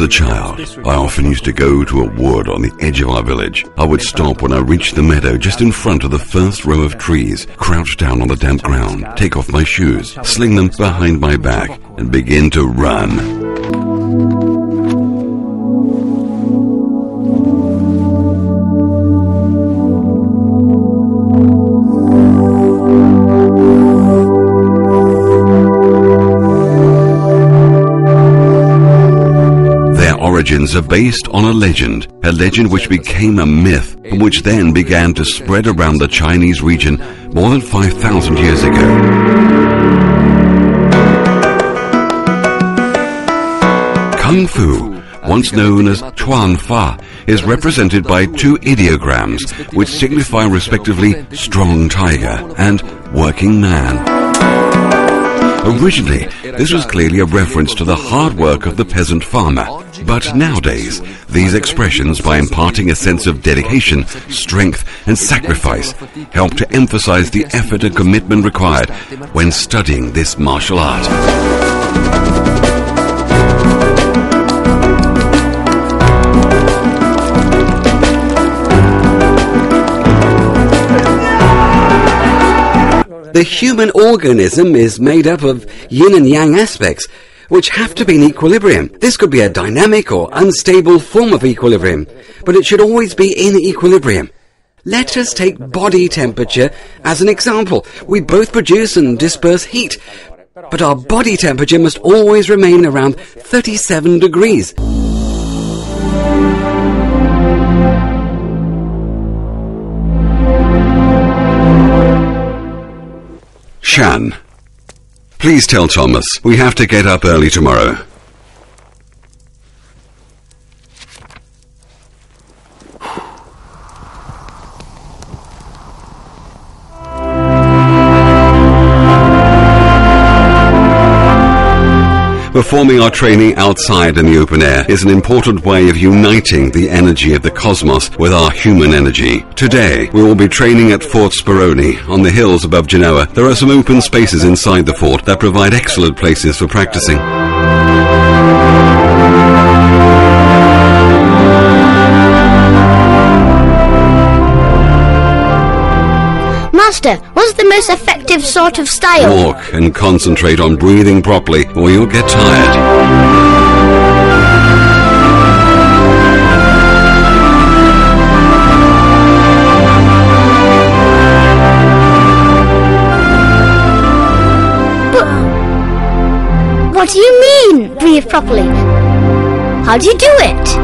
a child, I often used to go to a wood on the edge of our village. I would stop when I reached the meadow just in front of the first row of trees, crouch down on the damp ground, take off my shoes, sling them behind my back, and begin to run. Origins are based on a legend, a legend which became a myth and which then began to spread around the Chinese region more than 5,000 years ago. Kung Fu, once known as Chuan Fa, is represented by two ideograms which signify respectively strong tiger and working man. Originally, this was clearly a reference to the hard work of the peasant farmer. But nowadays, these expressions, by imparting a sense of dedication, strength, and sacrifice, help to emphasize the effort and commitment required when studying this martial art. The human organism is made up of yin and yang aspects, which have to be in equilibrium. This could be a dynamic or unstable form of equilibrium, but it should always be in equilibrium. Let us take body temperature as an example. We both produce and disperse heat, but our body temperature must always remain around 37 degrees. Shan. Please tell Thomas we have to get up early tomorrow. Performing our training outside in the open air is an important way of uniting the energy of the cosmos with our human energy. Today, we will be training at Fort Speroni on the hills above Genoa. There are some open spaces inside the fort that provide excellent places for practicing. Master, what's the most effective sort of style? Walk and concentrate on breathing properly or you'll get tired. What do you mean, breathe properly? How do you do it?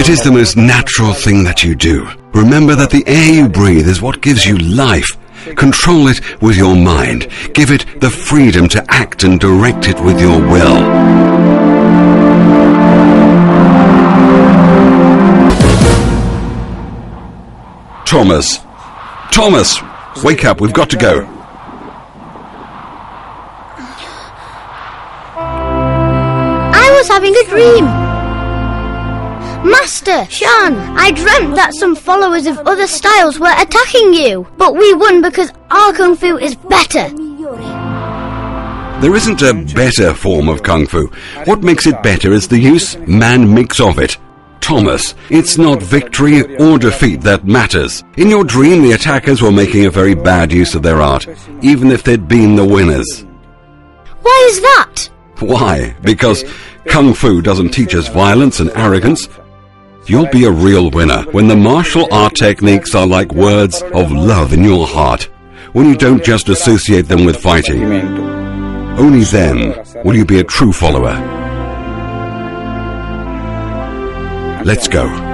It is the most natural thing that you do. Remember that the air you breathe is what gives you life. Control it with your mind. Give it the freedom to act and direct it with your will. Thomas! Thomas! Wake up, we've got to go. I was having a dream. Master, Shan, I dreamt that some followers of other styles were attacking you, but we won because our Kung Fu is better. There isn't a better form of Kung Fu. What makes it better is the use man makes of it. Thomas, it's not victory or defeat that matters. In your dream, the attackers were making a very bad use of their art, even if they'd been the winners. Why is that? Why? Because Kung Fu doesn't teach us violence and arrogance. You'll be a real winner when the martial art techniques are like words of love in your heart, when you don't just associate them with fighting. Only then will you be a true follower. Let's go.